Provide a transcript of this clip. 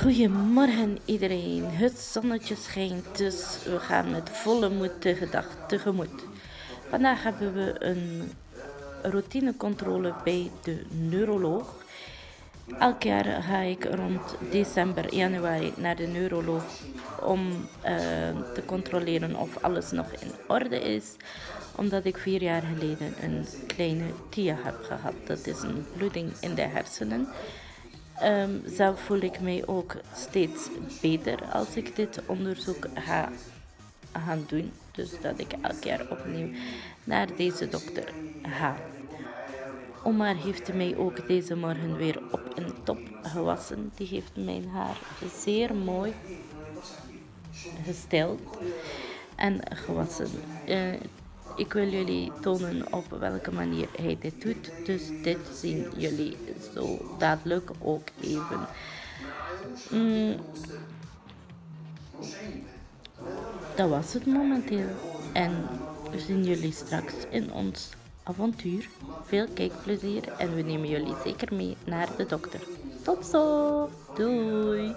Goedemorgen iedereen. Het zonnetje schijnt, dus we gaan met volle moed tegemoet. Vandaag hebben we een routinecontrole bij de neuroloog. Elk jaar ga ik rond december, januari naar de neuroloog om eh, te controleren of alles nog in orde is. Omdat ik vier jaar geleden een kleine TIA heb gehad. Dat is een bloeding in de hersenen. Um, zelf voel ik mij ook steeds beter als ik dit onderzoek ga gaan doen. Dus dat ik elk jaar opnieuw naar deze dokter ga. Oma heeft mij ook deze morgen weer op een top gewassen. Die heeft mijn haar zeer mooi gesteld en gewassen. Uh, ik wil jullie tonen op welke manier hij dit doet. Dus dit zien jullie zo dadelijk ook even. Mm. Dat was het momenteel. En we zien jullie straks in ons avontuur. Veel kijkplezier en we nemen jullie zeker mee naar de dokter. Tot zo! Doei!